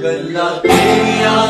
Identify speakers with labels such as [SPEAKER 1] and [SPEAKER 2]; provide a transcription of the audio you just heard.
[SPEAKER 1] 跟那天涯。